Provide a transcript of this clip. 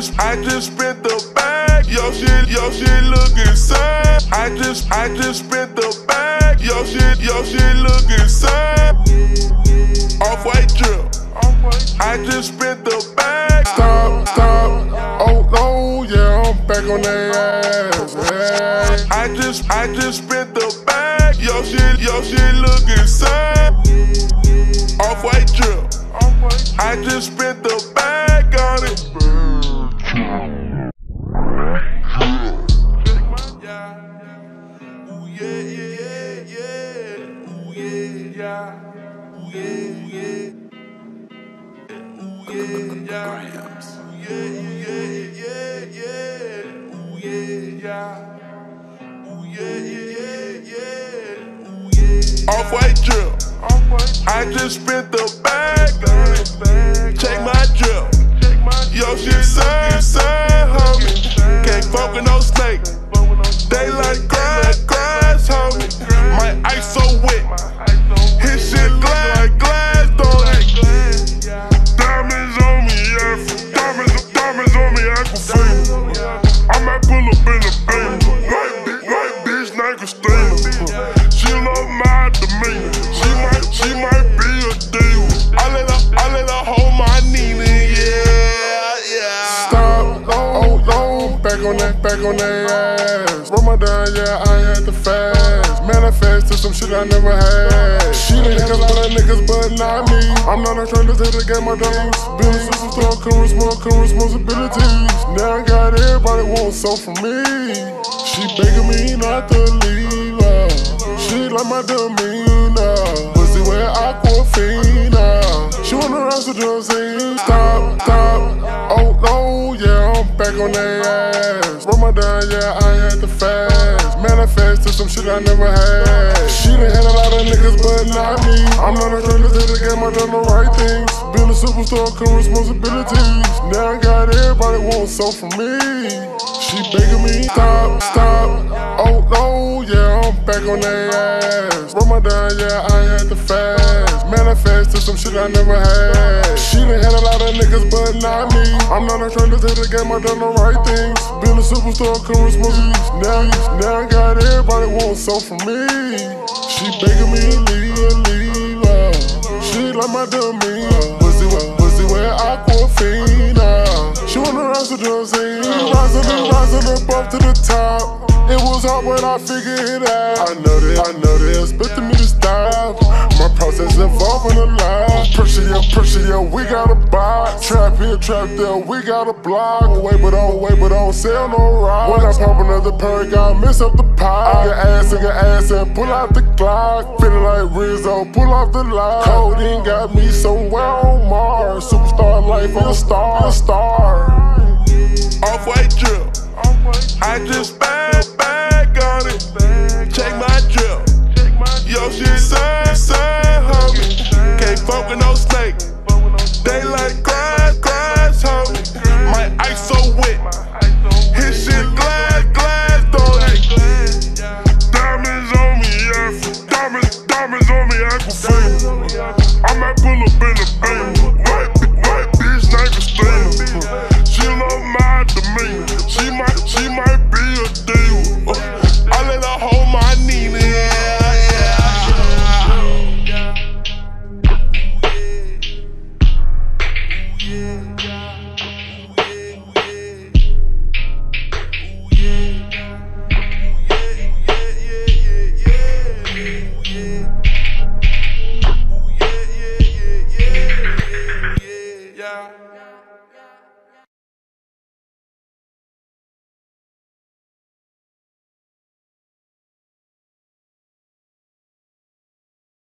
just, I just spent the bag. Yo shit, yo shit looking sad. I just, I just spent the bag. Yo shit, yo shit looking sad. Off white drip. I just spent the bag. Stop, stop. Oh no, yeah, I'm back on their ass. Hey. I just, I just spent the bag. Yo shit, yo shit looking sad. Off white drip. I just spent the bag Off white drip. I just spent the bag. Check my drip. Yo, shit sad, She love my demeanor. She might, she might be a diva. I let her, I let her hold my Nina, yeah, yeah. Stop, oh no, back on that, back on their ass. Ramadan, yeah, I had to fast. Manifest to some shit I never had. She the niggas, but niggas, but not me. I'm not a stranger to the game, I don't. Been a with more, come responsibilities. Now I got everybody want some from me. She begging me not to leave. She like my demeanor. Pussy where Aquafina. She wanna run to the scene. Stop, stop. Oh no, yeah, I'm back on their ass. Ramadan, yeah, I had to fast. Manifest to some shit I never had. She done had a lot of niggas, but not me. I'm not a stranger to the game, I done the right things. Been a superstar, come responsibilities. Now I got everybody want some from me. She begging me, stop, stop. Oh no, yeah, I'm back on their ass. Ramadan, yeah, I had to fast. Manifest to some shit I never had. She done had a lot of niggas, but not me. I'm not a stranger to the game, I done the right things. Been a superstar, come responsibilities. Now, now I got everybody want some from me. She begging me, leave, leave her. She like my demeanor. Rising above to the top. It was hard when I figured it out. I know they, I know they expected me to stop. My process evolving a lot. Pressure, yeah, pressure, yeah, we got a box. Trap here, trap there, we got a block. Oh, wait, but don't wait, but don't sell no rock. When I pump another perk, I mess up the pot. Get ass and get ass and pull out the Glock. Feeling like Rizzo, pull off the lock. Codeine got me somewhere on Mars. Superstar life, I'm a star, star. pull up in a bank.